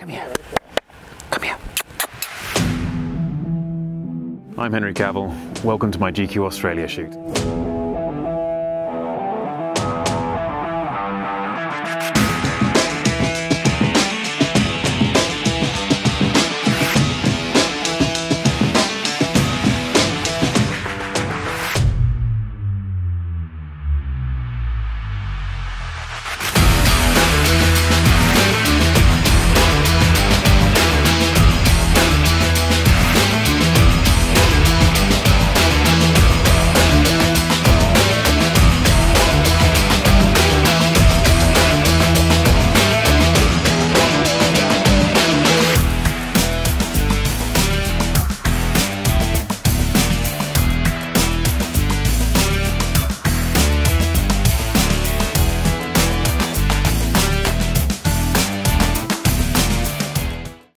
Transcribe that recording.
Come here. Come here. I'm Henry Cavill. Welcome to my GQ Australia shoot.